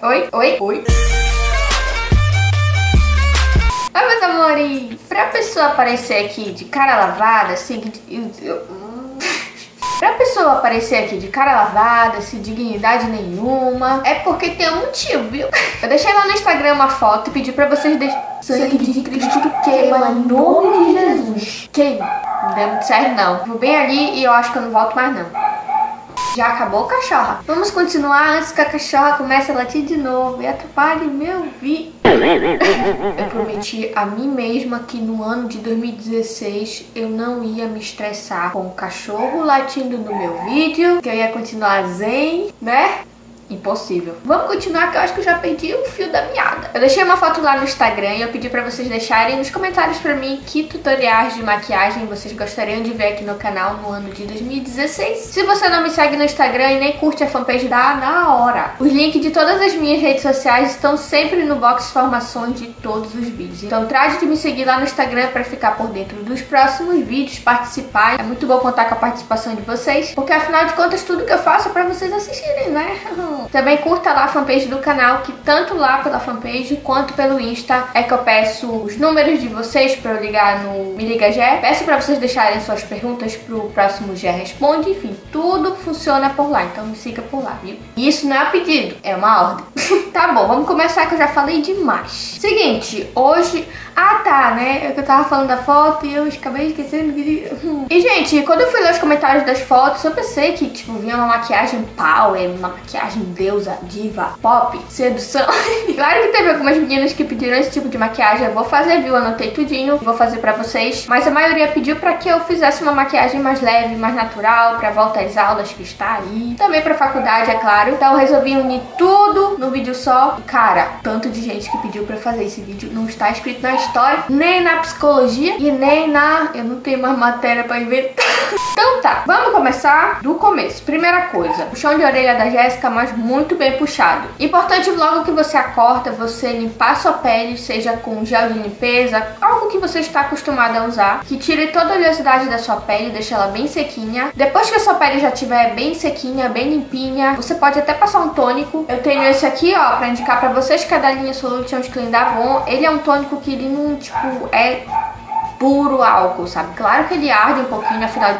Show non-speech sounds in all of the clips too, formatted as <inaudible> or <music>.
Oi, oi, oi. Oi, meus amores. Pra pessoa aparecer aqui de cara lavada, assim... Eu, Pra pessoa aparecer aqui de cara lavada, sem dignidade nenhuma, é porque tem um motivo, viu? <laughs> Eu deixei lá no Instagram uma foto e pedi pra vocês deixarem. Sangue de Cristo queima em nome de Jesus. Queima. Não deu muito certo, não. Vou bem ali e eu acho que eu não volto mais, não. Já acabou cachorra. Vamos continuar antes que a cachorra comece a latir de novo e atrapalhe meu vídeo. Eu prometi a mim mesma que no ano de 2016 eu não ia me estressar com o cachorro latindo no meu vídeo, que eu ia continuar zen, né? Impossível. Vamos continuar que eu acho que eu já perdi o fio da meada. Eu deixei uma foto lá no Instagram e eu pedi pra vocês deixarem nos comentários pra mim que tutoriais de maquiagem vocês gostariam de ver aqui no canal no ano de 2016. Se você não me segue no Instagram e nem curte a fanpage da Na Hora, os links de todas as minhas redes sociais estão sempre no box de informações de todos os vídeos. Então trate de me seguir lá no Instagram pra ficar por dentro dos próximos vídeos, participar. É muito bom contar com a participação de vocês, porque afinal de contas tudo que eu faço é pra vocês assistirem, né? <laughs> Também curta lá a fanpage do canal, que tanto lá pela fanpage quanto pelo Insta é que eu peço os números de vocês para eu ligar no Me Liga Gé. Peço para vocês deixarem suas perguntas pro próximo Gé Responde. Enfim, tudo funciona por lá, então me siga por lá, viu? E isso não é pedido, é uma ordem. <laughs> tá bom, vamos começar que eu já falei demais. Seguinte, hoje ah, tá, né? É eu tava falando da foto e eu acabei esquecendo que... <laughs> E, gente, quando eu fui ler os comentários das fotos, eu pensei que, tipo, vinha uma maquiagem power, uma maquiagem deusa, diva, pop, sedução. <laughs> claro que teve algumas meninas que pediram esse tipo de maquiagem. Eu vou fazer, viu? Anotei tudinho, vou fazer pra vocês. Mas a maioria pediu pra que eu fizesse uma maquiagem mais leve, mais natural, pra volta às aulas que está aí. Também pra faculdade, é claro. Então eu resolvi unir tudo no vídeo só. E, cara, tanto de gente que pediu pra fazer esse vídeo não está escrito na história, nem na psicologia e nem na... Eu não tenho mais matéria pra inventar. <laughs> então tá, vamos começar do começo. Primeira coisa, puxão de orelha da Jéssica, mas muito bem puxado. Importante logo que você acorda, você limpar sua pele, seja com gel de limpeza, algo que você está acostumado a usar, que tire toda a oleosidade da sua pele, deixa ela bem sequinha. Depois que a sua pele já estiver bem sequinha, bem limpinha, você pode até passar um tônico. Eu tenho esse aqui, ó, pra indicar pra vocês, que é da linha Solutions Clean da Avon. Ele é um tônico que ele não, tipo, é puro álcool, sabe? Claro que ele arde um pouquinho, afinal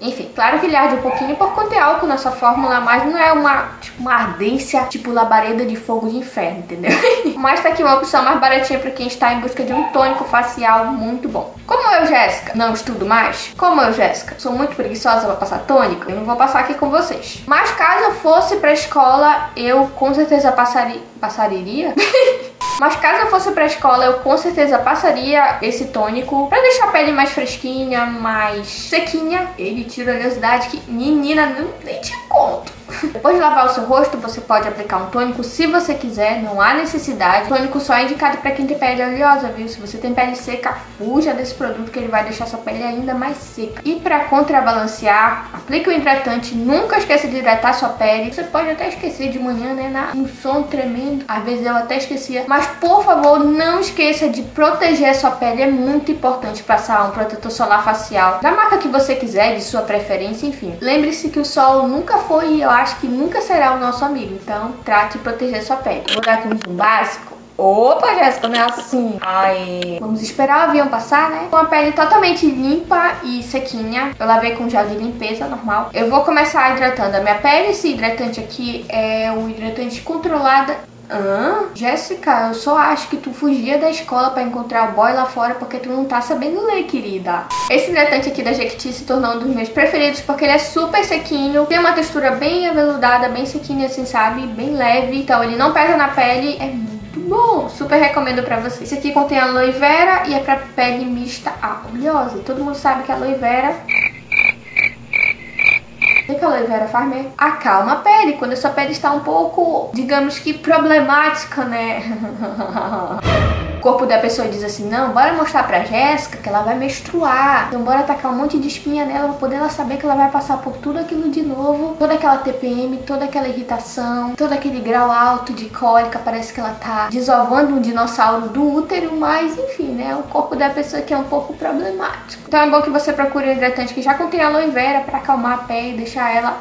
enfim, claro que ele arde um pouquinho por conter álcool na sua fórmula, mas não é uma, tipo, uma ardência tipo labareda de fogo de inferno, entendeu? <laughs> mas tá aqui uma opção mais baratinha pra quem está em busca de um tônico facial muito bom. Como eu, Jéssica, não estudo mais, como eu, Jéssica, sou muito preguiçosa pra passar tônico, eu não vou passar aqui com vocês. Mas caso eu fosse pra escola, eu com certeza passaria... Passaria? <laughs> Mas caso eu fosse pra escola, eu com certeza passaria esse tônico pra deixar a pele mais fresquinha, mais sequinha. Ele tira a oleosidade que, menina, não, nem. Depois de lavar o seu rosto, você pode aplicar um tônico se você quiser, não há necessidade. O tônico só é indicado para quem tem pele oleosa, viu? Se você tem pele seca, fuja desse produto que ele vai deixar sua pele ainda mais seca. E para contrabalancear, aplique o hidratante, nunca esqueça de hidratar sua pele. Você pode até esquecer de manhã, né, na, um som tremendo. Às vezes eu até esquecia. Mas por favor, não esqueça de proteger sua pele, é muito importante passar um protetor solar facial da marca que você quiser, de sua preferência, enfim. Lembre-se que o sol nunca foi, eu acho que nunca será o nosso amigo. Então, trate de proteger sua pele. Vou dar aqui um básico. Opa, Jéssica, não é assim. Ai. Vamos esperar o avião passar, né? Com a pele totalmente limpa e sequinha. Eu lavei com gel de limpeza normal. Eu vou começar hidratando a minha pele. Esse hidratante aqui é o hidratante controlada Hã? Jéssica, eu só acho que tu fugia da escola para encontrar o boy lá fora porque tu não tá sabendo ler, querida. Esse hidratante aqui da Jequiti se tornou um dos meus preferidos porque ele é super sequinho, tem uma textura bem aveludada, bem sequinha assim, sabe? Bem leve, então ele não pesa na pele, é muito bom. Super recomendo pra você. Esse aqui contém aloe vera e é pra pele mista a oleosa. Todo mundo sabe que a aloe vera o que a aloe vera faz? Acalma a pele, quando a sua pele está um pouco, digamos que problemática, né? <laughs> corpo da pessoa diz assim, não, bora mostrar pra Jéssica que ela vai menstruar. Então bora tacar um monte de espinha nela pra poder ela saber que ela vai passar por tudo aquilo de novo. Toda aquela TPM, toda aquela irritação, todo aquele grau alto de cólica, parece que ela tá desovando um dinossauro do útero, mas enfim, né? O corpo da pessoa que é um pouco problemático. Então é bom que você procure um hidratante que já contém aloe vera pra acalmar a pele, deixar ela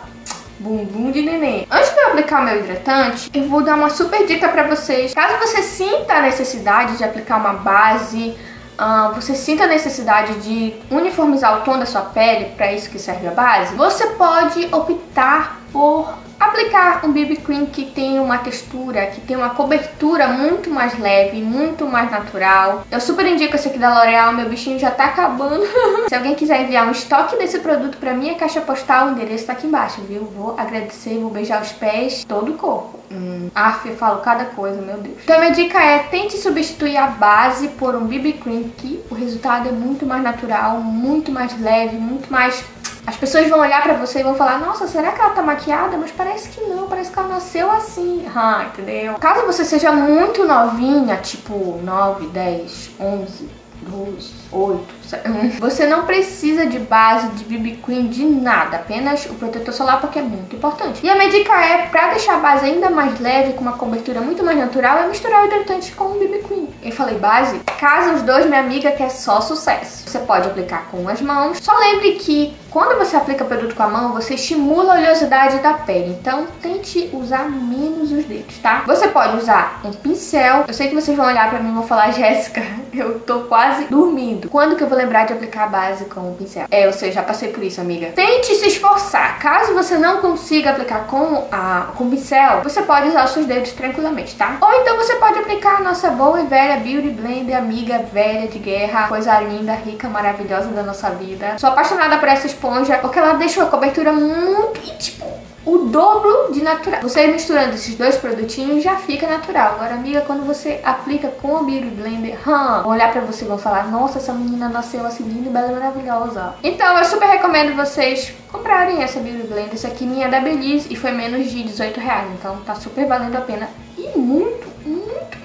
bumbum de neném. Antes de eu aplicar meu hidratante, eu vou dar uma super dica pra vocês. Caso você sinta a necessidade de aplicar uma base, uh, você sinta a necessidade de uniformizar o tom da sua pele, para isso que serve a base, você pode optar por aplicar um BB Cream que tem uma textura, que tem uma cobertura muito mais leve, muito mais natural. Eu super indico esse aqui da L'Oreal, meu bichinho já tá acabando. <laughs> Se alguém quiser enviar um estoque desse produto pra minha caixa postal, o endereço tá aqui embaixo, viu? Vou agradecer, vou beijar os pés, todo o corpo. Hum, af, eu falo cada coisa, meu Deus. Então minha dica é, tente substituir a base por um BB Cream, que o resultado é muito mais natural, muito mais leve, muito mais as pessoas vão olhar pra você e vão falar, nossa, será que ela tá maquiada? Mas parece que não, parece que ela nasceu assim. Ah, entendeu? Caso você seja muito novinha, tipo 9, 10, 11, 12, 8, você não precisa de base de BB Cream de nada, apenas o protetor solar porque é muito importante. E a minha dica é, pra deixar a base ainda mais leve, com uma cobertura muito mais natural, é misturar o hidratante com o BB Cream. Eu falei base? Casa os dois, minha amiga, que é só sucesso. Você pode aplicar com as mãos. Só lembre que quando você aplica produto com a mão, você estimula a oleosidade da pele. Então, tente usar menos os dedos, tá? Você pode usar um pincel. Eu sei que vocês vão olhar pra mim e vão falar, <laughs> Jéssica, eu tô quase dormindo. Quando que eu vou lembrar de aplicar a base com o pincel. É, eu sei, já passei por isso, amiga. Tente se esforçar. Caso você não consiga aplicar com, a, com o pincel, você pode usar os seus dedos tranquilamente, tá? Ou então você pode aplicar a nossa boa e velha Beauty Blender, amiga velha de guerra, coisa linda, rica, maravilhosa da nossa vida. Sou apaixonada por essa esponja, porque ela deixa uma cobertura muito, tipo, o dobro de natural. Você misturando esses dois produtinhos já fica natural. Agora, amiga, quando você aplica com o Beauty Blender, hum, vão olhar pra você e vão falar, nossa, essa menina nasceu assim linda, bela maravilhosa. Então, eu super recomendo vocês comprarem essa Beauty Blender. Essa aqui minha é da Belize e foi menos de 18 reais. Então, tá super valendo a pena. E muito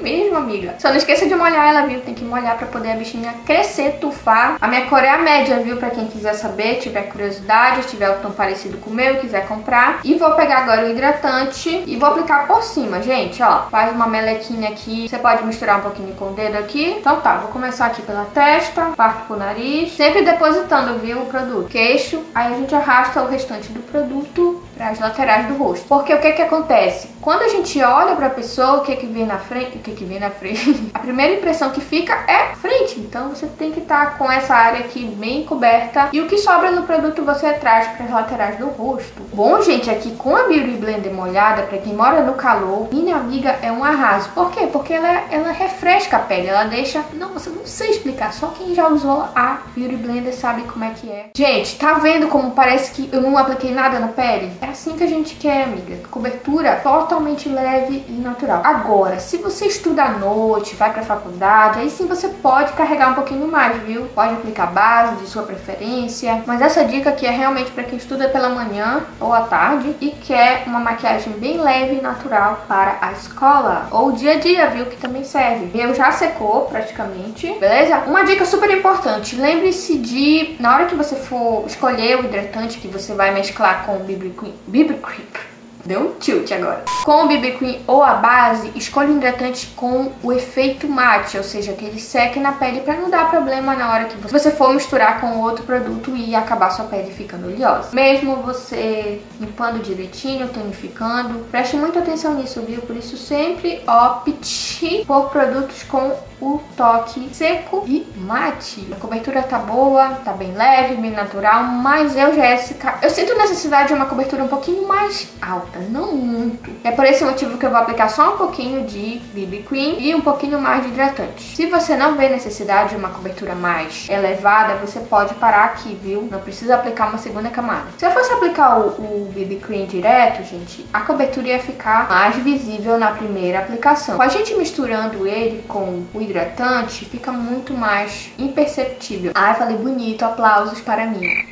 mesmo, amiga. Só não esqueça de molhar ela, viu? Tem que molhar pra poder a bichinha crescer, tufar. A minha cor é a média, viu? Pra quem quiser saber, tiver curiosidade, tiver o tom parecido com o meu, quiser comprar. E vou pegar agora o hidratante e vou aplicar por cima, gente, ó. Faz uma melequinha aqui. Você pode misturar um pouquinho com o dedo aqui. Então tá, vou começar aqui pela testa, parto pro nariz. Sempre depositando, viu, o produto. Queixo. Aí a gente arrasta o restante do produto para as laterais do rosto. Porque o que que acontece? Quando a gente olha para a pessoa, o que que vem na frente, o que que vem na frente, <laughs> a primeira impressão que fica é frente. Então você tem que estar tá com essa área aqui bem coberta e o que sobra no produto você traz para as laterais do rosto. Bom, gente, aqui com a Beauty Blender molhada, para quem mora no calor, minha amiga é um arraso. Por quê? Porque ela, ela refresca a pele, ela deixa... Nossa, não sei explicar, só quem já usou a Beauty Blender sabe como é que é. Gente, tá vendo como parece que eu não apliquei nada na pele? É assim que a gente quer, amiga. Cobertura totalmente leve e natural. Agora, se você estuda à noite, vai pra faculdade, aí sim você pode carregar um pouquinho mais, viu? Pode aplicar base de sua preferência. Mas essa dica aqui é realmente para quem estuda pela manhã ou à tarde e quer uma maquiagem bem leve e natural para a escola. Ou dia a dia, viu? Que também serve. Meu já secou praticamente, beleza? Uma dica super importante. Lembre-se de, na hora que você for escolher o hidratante que você vai mesclar com o BB Cream, BB Cream. Deu um tilt agora. Com o BB Cream ou a base, escolha um hidratante com o efeito mate, ou seja, que ele seque na pele para não dar problema na hora que você for misturar com outro produto e acabar sua pele ficando oleosa. Mesmo você limpando direitinho, tonificando, preste muita atenção nisso, viu? Por isso sempre opte por produtos com o toque seco e mate. A cobertura tá boa, tá bem leve, bem natural, mas eu, Jéssica, eu sinto necessidade de uma cobertura um pouquinho mais alta, não muito. É por esse motivo que eu vou aplicar só um pouquinho de BB Cream e um pouquinho mais de hidratante. Se você não vê necessidade de uma cobertura mais elevada, você pode parar aqui, viu? Não precisa aplicar uma segunda camada. Se eu fosse aplicar o, o BB Cream direto, gente, a cobertura ia ficar mais visível na primeira aplicação. Com a gente misturando ele com o hidratante, fica muito mais imperceptível. Ai, falei bonito, aplausos para mim.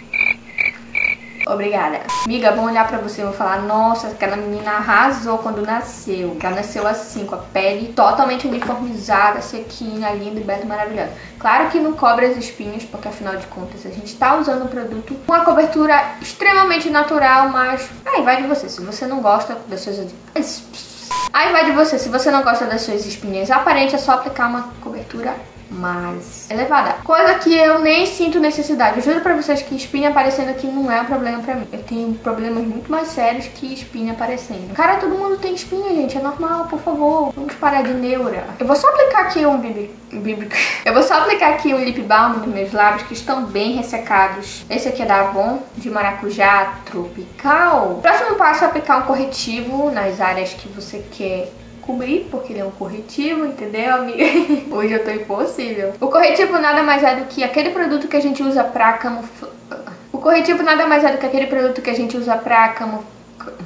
Obrigada. Amiga, vão olhar pra você e vão falar, nossa, aquela menina arrasou quando nasceu. Ela nasceu assim, com a pele totalmente uniformizada, sequinha, linda e bela maravilhosa. Claro que não cobre as espinhas, porque afinal de contas a gente tá usando um produto com uma cobertura extremamente natural, mas aí vai de você. Se você não gosta das suas Aí vai de você, se você não gosta das suas espinhas aparentes, é só aplicar uma cobertura mais elevada. Coisa que eu nem sinto necessidade. Eu juro pra vocês que espinha aparecendo aqui não é um problema pra mim. Eu tenho problemas muito mais sérios que espinha aparecendo. Cara, todo mundo tem espinha, gente. É normal, por favor. Vamos parar de neura. Eu vou só aplicar aqui um bibi... Bíblico. <laughs> Eu vou só aplicar aqui um lip balm nos meus lábios que estão bem ressecados. Esse aqui é da Avon, de maracujá tropical. Próximo passo é aplicar um corretivo nas áreas que você quer cobrir, porque ele é um corretivo, entendeu, amiga? <laughs> Hoje eu tô impossível. O corretivo nada mais é do que aquele produto que a gente usa pra camuflar... O corretivo nada mais é do que aquele produto que a gente usa pra camuf...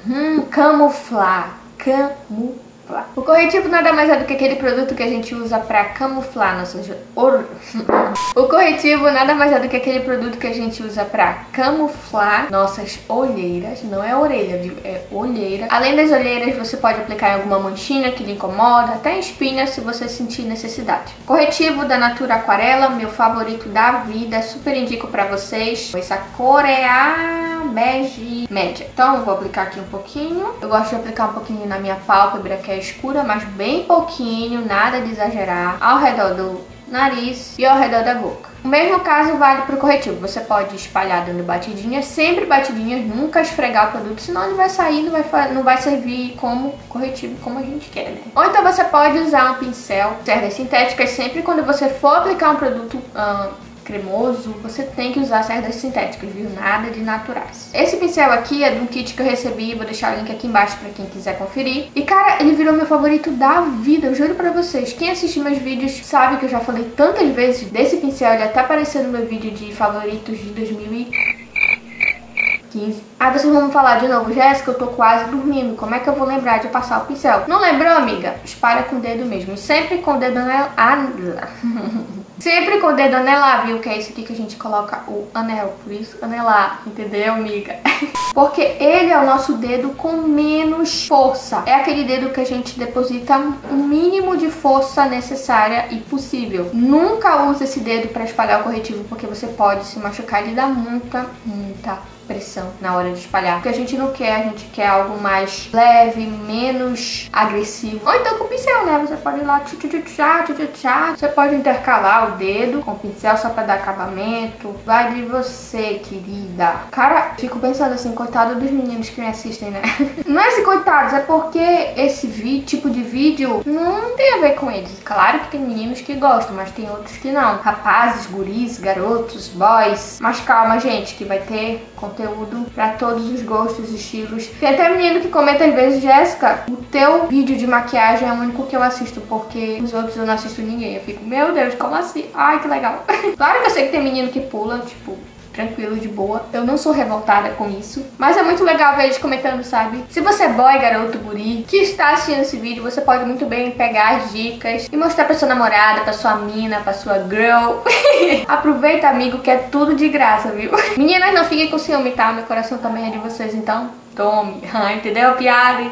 hum, camuflar. Camuflar o corretivo nada mais é do que aquele produto que a gente usa pra camuflar nossas... <laughs> O corretivo nada mais é do que aquele produto que a gente usa pra camuflar nossas olheiras. Não é orelha? É olheira. Além das olheiras, você pode aplicar em alguma manchinha que lhe incomoda, até em espinha se você sentir necessidade. Corretivo da Natura Aquarela, meu favorito da vida. Super indico pra vocês. Essa cor é a bege média. Então eu vou aplicar aqui um pouquinho. Eu gosto de aplicar um pouquinho na minha pálpebra, que é escura, mas bem pouquinho, nada de exagerar, ao redor do nariz e ao redor da boca. O mesmo caso vale para o corretivo. Você pode espalhar dando batidinhas, sempre batidinhas, nunca esfregar o produto, senão ele vai sair, não vai, não vai servir como corretivo como a gente quer, né? Ou então você pode usar um pincel, cerdas sintéticas, sempre quando você for aplicar um produto cremoso, você tem que usar cerdas sintéticas, viu? Nada de naturais. Esse pincel aqui é de um kit que eu recebi, vou deixar o link aqui embaixo pra quem quiser conferir. E cara, ele virou meu favorito da vida, eu juro pra vocês. Quem assiste meus vídeos sabe que eu já falei tantas vezes desse pincel, ele até apareceu no meu vídeo de favoritos de 2015. Ah, vocês vão me falar de novo, Jéssica, eu tô quase dormindo, como é que eu vou lembrar de passar o pincel? Não lembrou, amiga? Espalha com o dedo mesmo, sempre com o dedo na... Ah, <laughs> Sempre com o dedo anelar, viu? Que é isso aqui que a gente coloca o anel. Por isso, anelar, entendeu, amiga? <laughs> Porque ele é o nosso dedo com menos força. É aquele dedo que a gente deposita o mínimo de força necessária e possível. Nunca use esse dedo para espalhar o corretivo, porque você pode se machucar e dar muita, muita pressão na hora de espalhar. Porque a gente não quer, a gente quer algo mais leve, menos agressivo. Ou então com o pincel, né? Você pode ir lá, tchu, tchu. você pode intercalar o dedo com o pincel só pra dar acabamento. Vai de você, querida. Cara, fico pensando assim, coitado dos meninos que me assistem, né? <laughs> Não é esse coitados, é porque esse tipo de vídeo não tem a ver com eles. Claro que tem meninos que gostam, mas tem outros que não. Rapazes, guris, garotos, boys. Mas calma, gente, que vai ter conteúdo para todos os gostos, estilos. Tem até menino que comenta às vezes, Jéssica, o teu vídeo de maquiagem é o único que eu assisto, porque os outros eu não assisto ninguém. Eu fico, meu Deus, como assim? Ai, que legal. <laughs> claro que eu sei que tem menino que pula, tipo, tranquilo, de boa. Eu não sou revoltada com isso. Mas é muito legal ver eles comentando, sabe? Se você é boy, garoto, guri, que está assistindo esse vídeo, você pode muito bem pegar as dicas e mostrar pra sua namorada, pra sua mina, pra sua girl. <laughs> Aproveita, amigo, que é tudo de graça, viu? <laughs> Meninas, não fiquem com ciúme, tá? Meu coração também é de vocês, então tome. <laughs> Entendeu a piada?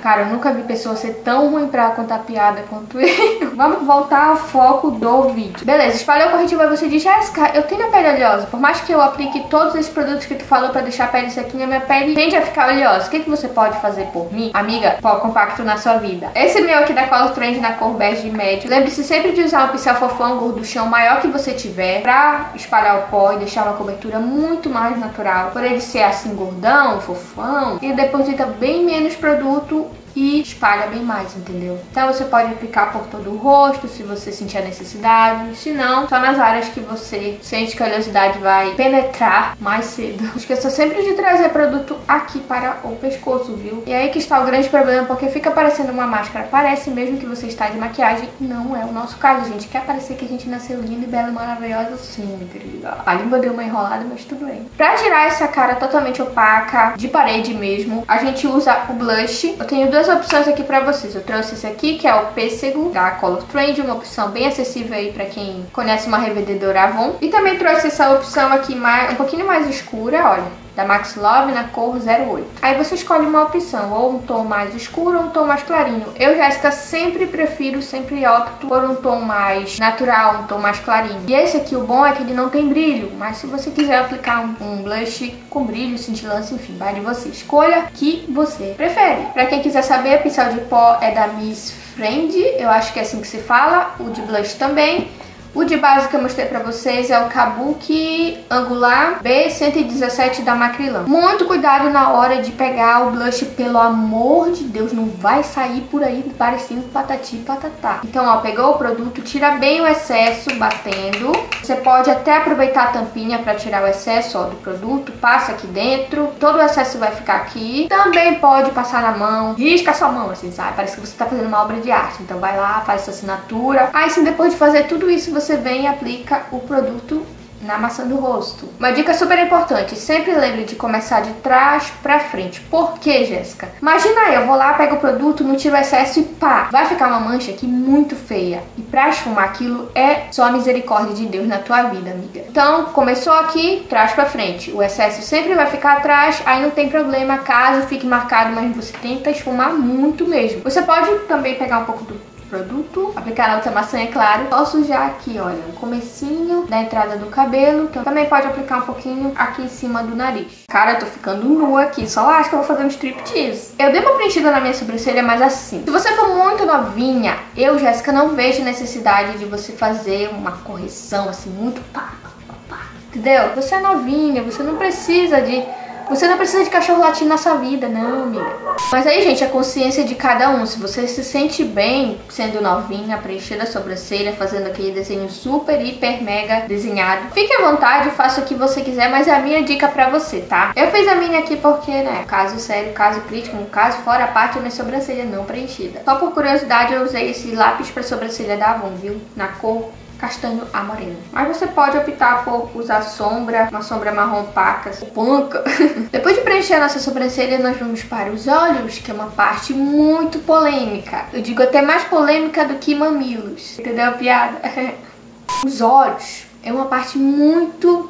Cara, eu nunca vi pessoa ser tão ruim pra contar piada quanto <laughs> eu. Vamos voltar ao foco do vídeo. Beleza, espalhou corretivo aí você diz, Jéssica, eu tenho a pele oleosa. Por mais que eu aplique todos esses produtos que tu falou pra deixar a pele sequinha, minha pele tende a ficar oleosa. O que, que você pode fazer por mim? Amiga, pó compacto na sua vida. Esse meu aqui da Color Trend na cor bege médio. Lembre-se sempre de usar um pincel fofão gorduchão maior que você tiver pra espalhar o pó e deixar uma cobertura muito mais natural. Por ele ser assim gordão, fofão, ele deposita bem menos produto e espalha bem mais, entendeu? Então você pode aplicar por todo o rosto, se você sentir a necessidade, se não, só nas áreas que você sente que a oleosidade vai penetrar mais cedo. Esqueça sempre de trazer produto aqui para o pescoço, viu? E aí que está o grande problema, porque fica parecendo uma máscara. Parece mesmo que você está de maquiagem, não é o nosso caso, gente. Quer parecer que a gente nasceu linda e bela e maravilhosa? Sim, querida. A língua deu uma enrolada, mas tudo bem. Pra tirar essa cara totalmente opaca, de parede mesmo, a gente usa o blush. Eu tenho duas duas opções aqui pra vocês. Eu trouxe esse aqui, que é o pêssego da Color Trend, uma opção bem acessível aí pra quem conhece uma revendedora Avon. E também trouxe essa opção aqui mais, um pouquinho mais escura, olha da Max Love na cor 08. Aí você escolhe uma opção, ou um tom mais escuro ou um tom mais clarinho. Eu, Jéssica, sempre prefiro, sempre opto por um tom mais natural, um tom mais clarinho. E esse aqui, o bom é que ele não tem brilho, mas se você quiser aplicar um, um blush com brilho, cintilância, enfim, vai de você. Escolha que você prefere. Pra quem quiser saber, pincel de pó é da Miss Friend, eu acho que é assim que se fala, o de blush também. O de base que eu mostrei pra vocês é o Kabuki Angular B117 da Macrilan. Muito cuidado na hora de pegar o blush, pelo amor de Deus, não vai sair por aí parecendo patati patatá. Então, ó, pegou o produto, tira bem o excesso batendo. Você pode até aproveitar a tampinha pra tirar o excesso, ó, do produto, passa aqui dentro, todo o excesso vai ficar aqui. Também pode passar na mão, risca a sua mão, assim, sabe? Parece que você tá fazendo uma obra de arte. Então vai lá, faz sua assinatura. Aí sim, depois de fazer tudo isso, você vem e aplica o produto na maçã do rosto. Uma dica super importante, sempre lembre de começar de trás pra frente. Por que, Jéssica? Imagina eu vou lá, pego o produto, não tiro excesso e pá, vai ficar uma mancha aqui muito feia. E pra esfumar aquilo é só a misericórdia de Deus na tua vida, amiga. Então, começou aqui, trás pra frente. O excesso sempre vai ficar atrás, aí não tem problema caso fique marcado, mas você tenta esfumar muito mesmo. Você pode também pegar um pouco do produto, aplicar na outra maçã, é claro. Só sujar aqui, olha, o comecinho da entrada do cabelo. Então também pode aplicar um pouquinho aqui em cima do nariz. Cara, eu tô ficando nua aqui, só acho que eu vou fazer um striptease. Eu dei uma preenchida na minha sobrancelha, mas assim. Se você for muito novinha, eu, Jéssica, não vejo necessidade de você fazer uma correção assim, muito pá, pá, pá. Entendeu? Você é novinha, você não precisa de você não precisa de cachorro latindo na sua vida, não, amiga. Mas aí, gente, a consciência de cada um. Se você se sente bem sendo novinha, preenchendo a sobrancelha, fazendo aquele desenho super, hiper, mega desenhado, fique à vontade, faça o que você quiser, mas é a minha dica pra você, tá? Eu fiz a minha aqui porque, né, caso sério, caso crítico, um caso fora a parte da minha sobrancelha não preenchida. Só por curiosidade, eu usei esse lápis pra sobrancelha da Avon, viu? Na cor castanho a moreno. Mas você pode optar por usar sombra, uma sombra marrom paca, panca. <laughs> Depois de preencher a nossa sobrancelha, nós vamos para os olhos, que é uma parte muito polêmica. Eu digo até mais polêmica do que mamilos. Entendeu a piada? <laughs> Os olhos é uma parte muito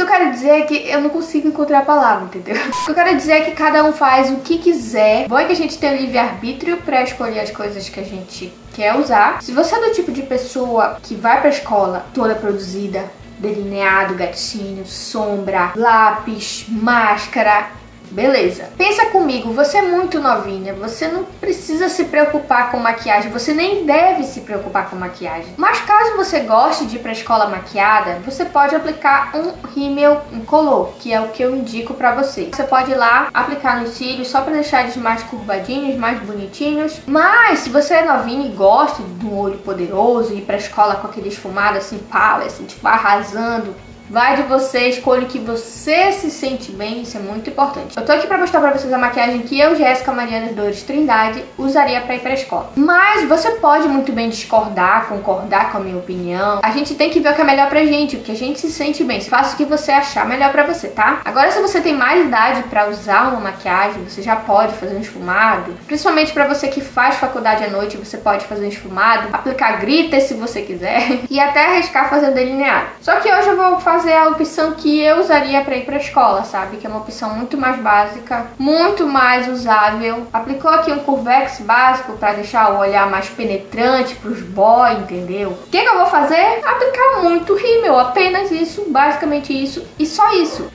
que eu quero dizer é que eu não consigo encontrar a palavra, entendeu? <laughs> O que eu quero dizer é que cada um faz o que quiser. Bom é que a gente tem o livre-arbítrio para escolher as coisas que a gente quer usar. Se você é do tipo de pessoa que vai pra escola toda produzida, delineado, gatinho, sombra, lápis, máscara, Beleza. Pensa comigo, você é muito novinha, você não precisa se preocupar com maquiagem, você nem deve se preocupar com maquiagem. Mas caso você goste de ir pra escola maquiada, você pode aplicar um rímel incolor, que é o que eu indico pra você. Você pode ir lá, aplicar nos cílios só pra deixar eles mais curvadinhos, mais bonitinhos. Mas se você é novinha e gosta de um olho poderoso, ir pra escola com aquele esfumado assim, pau, assim, tipo arrasando, Vai de você, escolha o que você se sente bem, isso é muito importante. Eu tô aqui pra mostrar pra vocês a maquiagem que eu, Jéssica Mariana Dores Trindade, usaria pra ir pra escola. Mas você pode muito bem discordar, concordar com a minha opinião. A gente tem que ver o que é melhor pra gente, o que a gente se sente bem. Faça o que você achar melhor pra você, tá? Agora, se você tem mais idade pra usar uma maquiagem, você já pode fazer um esfumado. Principalmente pra você que faz faculdade à noite, você pode fazer um esfumado, aplicar glitter se você quiser, <laughs> e até arriscar fazer delineado. Só que hoje eu vou fazer fazer a opção que eu usaria para ir para escola, sabe? Que é uma opção muito mais básica, muito mais usável. Aplicou aqui um curvex básico para deixar o olhar mais penetrante para os boys, entendeu? O que, que eu vou fazer? Aplicar muito rímel, apenas isso, basicamente isso e só isso.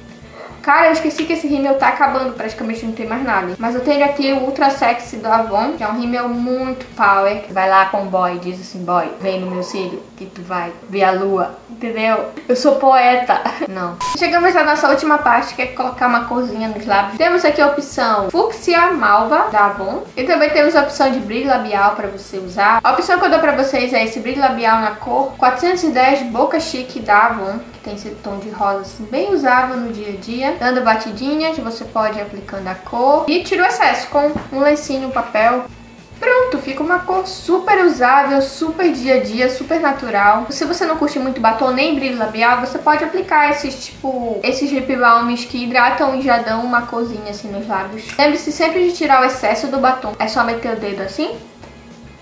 Cara, eu esqueci que esse rímel tá acabando, praticamente não tem mais nada. Mas eu tenho aqui o Ultra Sexy do Avon, que é um rímel muito power. Vai lá com o boy, diz assim, boy, vem no meu cílio que tu vai ver a lua, entendeu? Eu sou poeta. <laughs> Não. Chegamos à nossa última parte, que é colocar uma corzinha nos lábios. Temos aqui a opção Fúcsia Malva, da Avon. E também temos a opção de brilho labial pra você usar. A opção que eu dou pra vocês é esse brilho labial na cor 410 Boca Chique da Avon tem esse tom de rosa assim, bem usável no dia a dia. Dando batidinhas, você pode ir aplicando a cor. E tira o excesso com um lencinho, um papel. Pronto, fica uma cor super usável, super dia a dia, super natural. Se você não curte muito batom nem brilho labial, você pode aplicar esses tipo, esses lip balms que hidratam e já dão uma corzinha assim nos lábios. Lembre-se sempre de tirar o excesso do batom. É só meter o dedo assim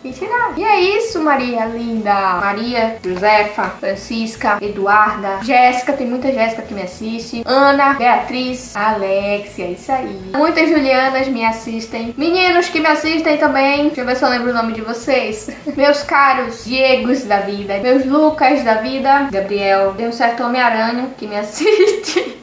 e. E é isso, Maria linda. Maria, Josefa, Francisca, Eduarda, Jéssica, tem muita Jéssica que me assiste. Ana, Beatriz, Alexia, isso aí. Muitas Julianas me assistem. Meninos que me assistem também. Deixa eu ver se eu lembro o nome de vocês. <laughs> Meus caros Diegos da vida. Meus Lucas da vida. Gabriel. Tem um certo Homem-Aranha que me assiste. <laughs>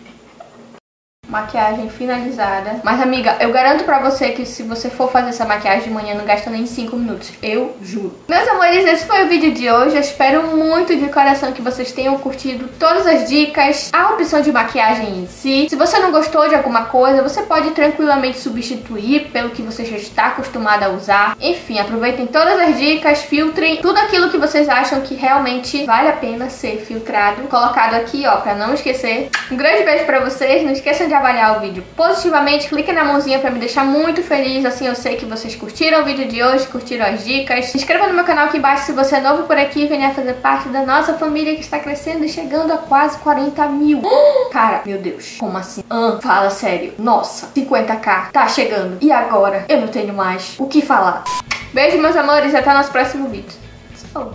maquiagem finalizada. Mas, amiga, eu garanto pra você que se você for fazer essa maquiagem de manhã, não gasta nem 5 minutos. Eu juro. Meus amores, esse foi o vídeo de hoje. Eu espero muito de coração que vocês tenham curtido todas as dicas, a opção de maquiagem em si. Se você não gostou de alguma coisa, você pode tranquilamente substituir pelo que você já está acostumado a usar. Enfim, aproveitem todas as dicas, filtrem tudo aquilo que vocês acham que realmente vale a pena ser filtrado. Colocado aqui, ó, pra não esquecer. Um grande beijo pra vocês. Não esqueçam de avaliar o vídeo positivamente. Clique na mãozinha pra me deixar muito feliz. Assim eu sei que vocês curtiram o vídeo de hoje, curtiram as dicas. Se inscreva no meu canal aqui embaixo se você é novo por aqui. Venha fazer parte da nossa família que está crescendo e chegando a quase 40 mil. <gasps> Cara, meu Deus. Como assim? Ah, fala sério. Nossa, 50k. Tá chegando. E agora? Eu não tenho mais o que falar. Beijo, meus amores. Até o nosso próximo vídeo. Tchau.